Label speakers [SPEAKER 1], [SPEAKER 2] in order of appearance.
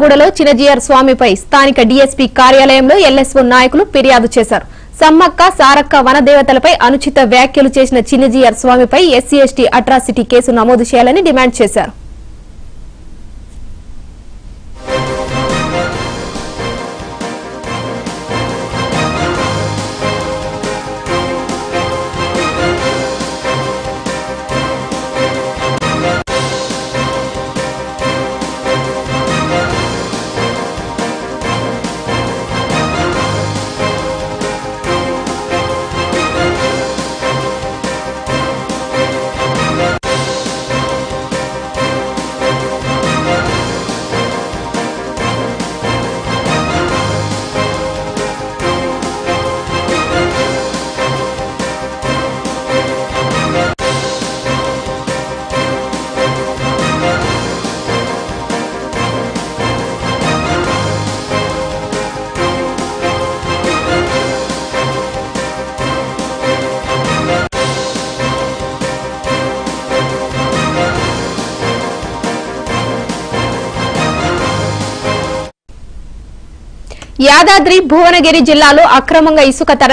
[SPEAKER 1] గూడలో చినజీఆర్ స్వామిపై స్థానిక డీఎస్పీ కార్యాలయంలో ఎల్ఎస్ఓ నాయకులు ఫిర్యాదు చేశారు. సమ్మక్క సారక్క వనదేవతలపై అనుచిత వ్యాఖ్యలు చేసిన చిన్నజీఆర్ స్వామిపై ఎస్సీ ఎస్టీ అట్రాసిటీ కేసు నమోదు చేయాలని డిమాండ్ చేశారు. యాదాద్రి భువనగిరి జిల్లాలో అక్రమంగా ఇసుక తరలి